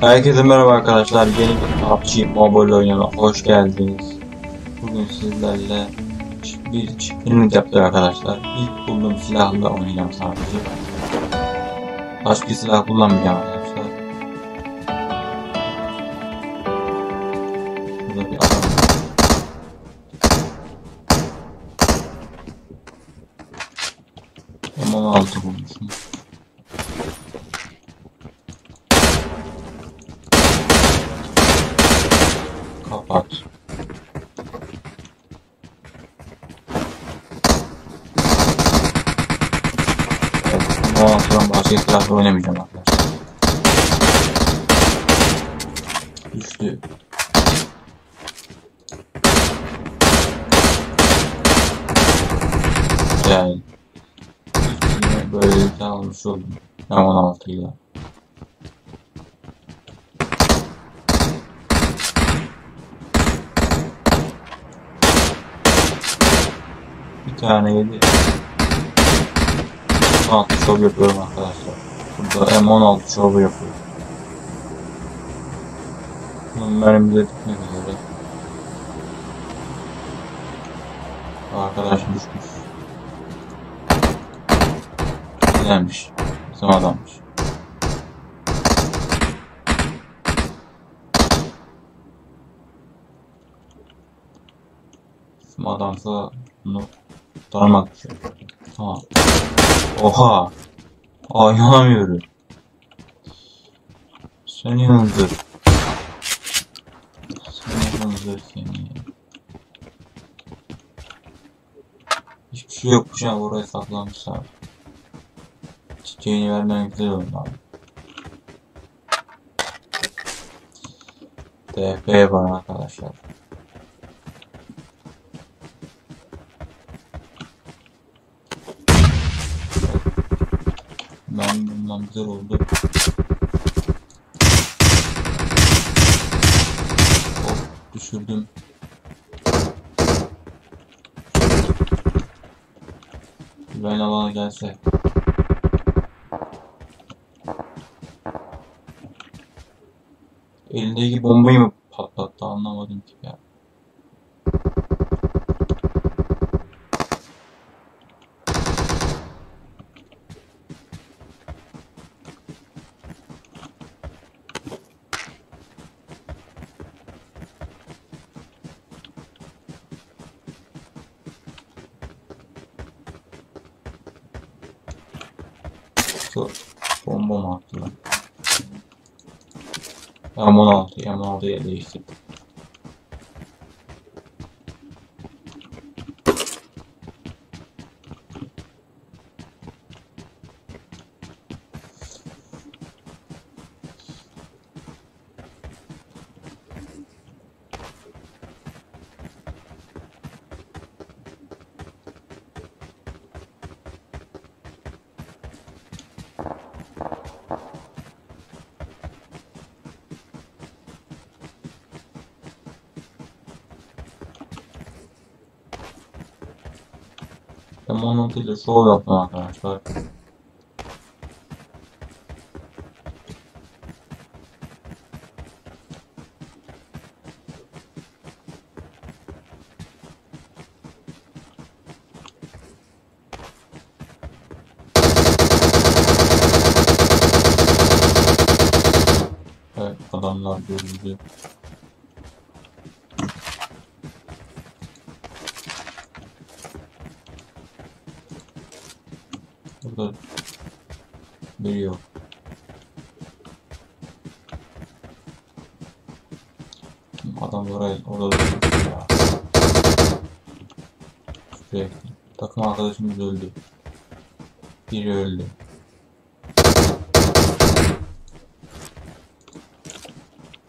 Herkese merhaba arkadaşlar. Yeni bir PUBG Mobile oyununa hoş geldiniz. Bugün sizlerle bir çiftlik yaptık arkadaşlar. İlk bulduğum silahla oynayacağım sadece. Başka silah kullanmayacağım arkadaşlar. Burada bir adam. var. M16 bulmuşum. Bu altından başka silahla oynamayacağım arkadaşlar. Düştü. Yani üstüne böyle bir tane almış oldum. M16 ile. Bir tane yedi. M16 şov yapıyorum arkadaşlar. Burada M16 şovu yapıyorum. Bunun mermileri bitmek üzere. Arkadaş düşmüş. Güzelmiş. Bizim adammış. Bizim adamsa bunu kurtarmak için. Ha. Oha. Aa inanamıyorum. Seni hınzır. Seni hınzır seni. Hiçbir şey yokmuş ya oraya saklamışlar. Çiçeğini vermen güzel oldu abi. TP var arkadaşlar. Bundan güzel oldu. Hop düşürdüm. Güven alana gelse. Elindeki bombayı mı patlattı anlamadım ki ya. Başka bomba mı attılar? Yaman altı, yaman altıya değiştirdim. M16 ile şov yaptım arkadaşlar. Evet adamlar görüldü. Burada biri yok. Adam oraya orada durmuş ya. Sürekli. Takım arkadaşımız öldü. Biri öldü.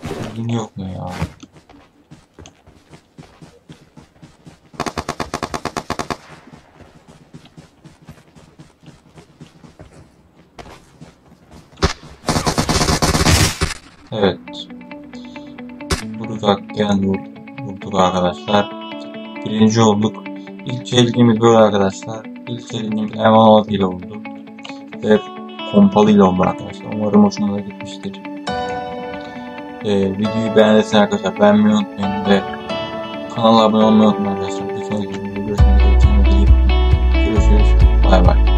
Düzgün yok mu ya? Vur, vurduk arkadaşlar. Birinci olduk. İlk çelgimiz böyle arkadaşlar. İlk çelgimiz M16 ile oldu. Ve pompalı ile oldu arkadaşlar. Umarım hoşunuza gitmiştir. Ee, videoyu beğendiyseniz arkadaşlar beğenmeyi unutmayın ve kanala abone olmayı unutmayın arkadaşlar. Bir sonraki videoda görüşmek üzere. Görüşürüz. Bay bay.